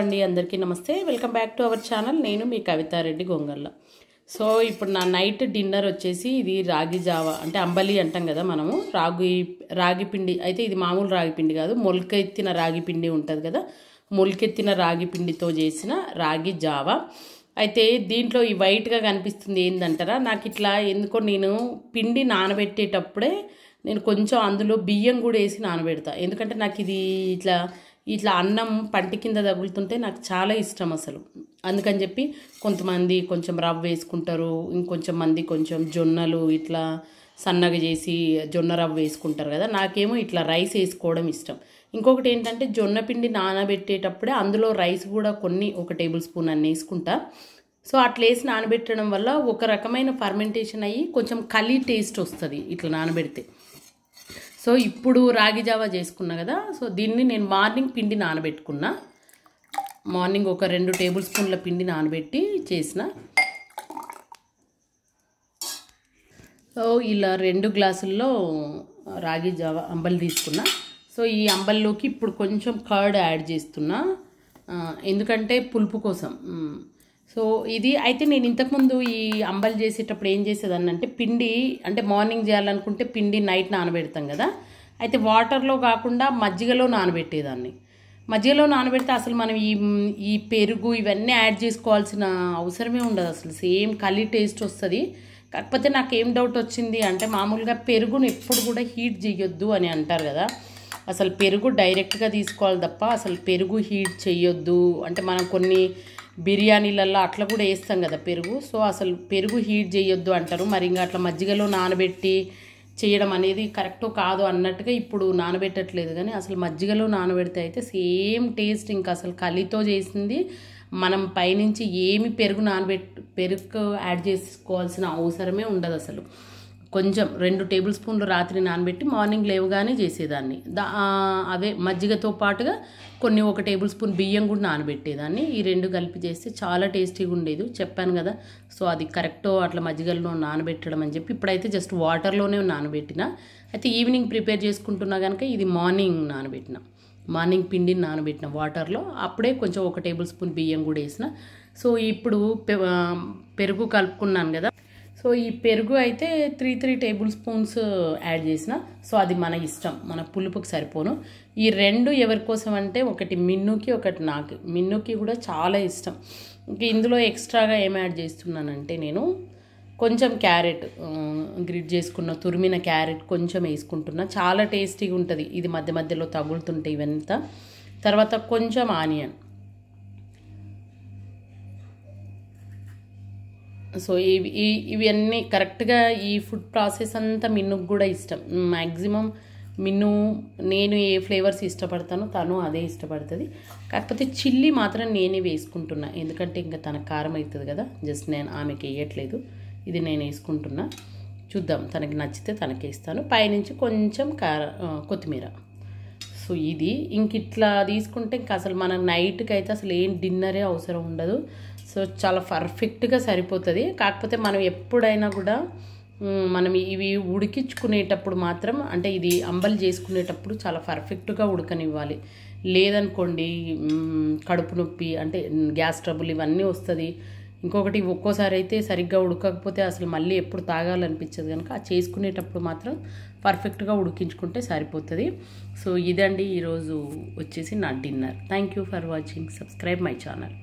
అండి అందరికీ నమస్తే. Welcome back to our channel నేను మీ కవితారెడ్డి గొంగళ్ళ సో ఇప్పుడు నా నైట్ డిన్నర్ వచ్చేసి ఇది రాగి జావ అంటే అంబలి అంటాం కదా మనము. రాగి రాగి పిండి అయితే ఇది మామూలు రాగి పిండి కాదు. మొలకెత్తిన రాగి పిండి ఉంటుంది కదా. మొలకెత్తిన రాగి పిండితో చేసిన రాగి జావ. అయితే దీంట్లో ఈ వైట్గా కనిపిస్తుంది ఏందంటారా? నాకు ఇట్లా ఎందుకో నేను పిండి నానబెట్టేటప్పుడే నేను కొంచెం అందులో బియ్యం కూడా వేసి నానబెడతా. ఎందుకంటే నాకు ఇది ఇట్లా ఇట్లా అన్నం పంటి కింద తగులుతుంటే నాకు చాలా ఇష్టం అసలు. అందుకని చెప్పి కొంతమంది కొంచెం రవ్వ వేసుకుంటారు ఇంకొంచెం మంది కొంచెం జొన్నలు ఇట్లా సన్నగా చేసి జొన్న రవ్వ వేసుకుంటారు కదా నాకేమో ఇట్లా రైస్ వేసుకోవడం ఇష్టం. ఇంకొకటి ఏంటంటే జొన్న పిండి నానబెట్టేటప్పుడే అందులో రైస్ కూడా కొన్ని ఒక టేబుల్ స్పూన్ అన్ని వేసుకుంటా. సో అట్లా వేసి నానబెట్టడం వల్ల ఒక రకమైన ఫర్మెంటేషన్ అయ్యి కొంచెం కలీ టేస్ట్ వస్తుంది ఇట్లా నానబెడితే. సో ఇప్పుడు రాగి జావా చేసుకున్నా కదా సో దీన్ని నేను మార్నింగ్ పిండి నానబెట్టుకున్నా. మార్నింగ్ ఒక రెండు టేబుల్ స్పూన్ల పిండి నానబెట్టి చేసిన. సో ఇలా రెండు గ్లాసుల్లో రాగి జావా అంబలి తీసుకున్నా. సో ఈ అంబల్లోకి ఇప్పుడు కొంచెం కర్డ్ యాడ్ చేస్తున్నా. ఎందుకంటే పులుపు కోసం. సో ఇది అయితే నేను ఇంతకుముందు ఈ అంబలి చేసేటప్పుడు ఏం చేసేదాన్ని అంటే పిండి అంటే మార్నింగ్ చేయాలనుకుంటే పిండి నైట్ నానబెడతాం కదా. అయితే వాటర్లో కాకుండా మజ్జిగలో నానబెట్టేదాన్ని. మధ్యలో నానబెడితే అసలు మనం ఈ ఈ పెరుగు ఇవన్నీ యాడ్ చేసుకోవాల్సిన అవసరమే ఉండదు అసలు. సేమ్ కలి టేస్ట్ వస్తుంది. కాకపోతే నాకు ఏం డౌట్ వచ్చింది అంటే మామూలుగా పెరుగును ఎప్పుడు కూడా హీట్ చేయొద్దు అని అంటారు కదా. అసలు పెరుగు డైరెక్ట్గా తీసుకోవాలి తప్ప అసలు పెరుగు హీట్ చేయొద్దు అంటే మనం కొన్ని బిర్యానీలలో అట్లా కూడా వేస్తాం కదా పెరుగు. సో అసలు పెరుగు హీట్ చేయొద్దు అంటారు. మరి ఇంకా అట్లా మజ్జిగలో నానబెట్టి చేయడం అనేది కరెక్టో కాదు అన్నట్టుగా ఇప్పుడు నానబెట్టట్లేదు కానీ అసలు మజ్జిగలో నానబెడితే అయితే సేమ్ టేస్ట్ ఇంకా అసలు కలితో చేసింది. మనం పైనుంచి ఏమి పెరుగు నానబెట్ పెరుగు యాడ్ చేసుకోవాల్సిన అవసరమే ఉండదు అసలు. కొంచెం రెండు టేబుల్ స్పూన్లు రాత్రి నానబెట్టి మార్నింగ్ లేవగానే చేసేదాన్ని. దా అవే మజ్జిగతో పాటుగా కొన్ని ఒక టేబుల్ స్పూన్ బియ్యం కూడా నానబెట్టేదాన్ని. ఈ రెండు కలిపి చేస్తే చాలా టేస్టీగా ఉండేది. చెప్పాను కదా సో అది కరెక్టో అట్లా మజ్జిగల్లో నానబెట్టడం అని చెప్పి ఇప్పుడైతే జస్ట్ వాటర్లోనే నానబెట్టిన. అయితే ఈవినింగ్ ప్రిపేర్ చేసుకుంటున్నా కనుక ఇది మార్నింగ్ నానబెట్టిన. మార్నింగ్ పిండిని నానబెట్టిన వాటర్లో. అప్పుడే కొంచెం ఒక టేబుల్ స్పూన్ బియ్యం కూడా వేసిన. సో ఇప్పుడు పె- పెరుగు కలుపుకున్నాను కదా. సో ఈ పెరుగు అయితే three three tablespoons uh, add చేసిన. సో అది మన ఇష్టం మన పులుపుకి సరిపోను. ఈ రెండు ఎవరి కోసం అంటే ఒకటి మిన్నుకి ఒకటి నాకు. మిన్నుకి కూడా చాలా ఇష్టం. ఇంకా ఇందులో ఎక్స్ట్రాగా ఏం యాడ్ చేస్తున్నానంటే నేను కొంచెం క్యారెట్ uh, గ్రిడ్ చేసుకున్న తురిమిన క్యారెట్ కొంచెం వేసుకుంటున్నా. చాలా టేస్టీగా ఉంటుంది ఇది మధ్య మధ్యలో తగులుతుంటే ఇవంతా. తర్వాత కొంచెం ఆనియన్. సో ఇవి ఇవన్నీ కరెక్ట్గా ఈ ఫుడ్ ప్రాసెస్ అంతా మిన్నుకు కూడా ఇష్టం. మ్యాక్సిమం మిన్ను నేను ఏ ఫ్లేవర్స్ ఇష్టపడతానో తను అదే ఇష్టపడుతుంది. కాకపోతే చిల్లీ మాత్రం నేనే వేసుకుంటున్నా. ఎందుకంటే ఇంకా తన కారం అవుతుంది కదా. జస్ట్ నేను ఆమెకి వేయట్లేదు. ఇది నేను వేసుకుంటున్నా. చూద్దాం తనకి నచ్చితే తనకి వేస్తాను పైనుంచి కొంచెం కార కొత్తిమీర. సో ఇది. ఇంక ఇట్లా తీసుకుంటే ఇంకా అసలు మన నైట్కి అయితే అసలు ఏం డిన్నరే అవసరం ఉండదు. సో చాలా పర్ఫెక్ట్గా సరిపోతుంది. కాకపోతే మనం ఎప్పుడైనా కూడా మనం ఇవి ఉడికించుకునేటప్పుడు మాత్రం అంటే ఇది అంబలి చేసుకునేటప్పుడు చాలా పర్ఫెక్ట్గా ఉడకనివ్వాలి. లేదనుకోండి కడుపు నొప్పి అంటే గ్యాస్ ట్రబుల్ ఇవన్నీ వస్తుంది. ఇంకొకటి ఒక్కోసారి అయితే సరిగ్గా ఉడకకపోతే అసలు మళ్ళీ ఎప్పుడు తాగాలనిపించదు కనుక ఆ చేసుకునేటప్పుడు మాత్రం పర్ఫెక్ట్గా ఉడికించుకుంటే సరిపోతుంది. సో ఇదండి ఈరోజు వచ్చేసి నా dinner. Thank you for watching. Subscribe my channel.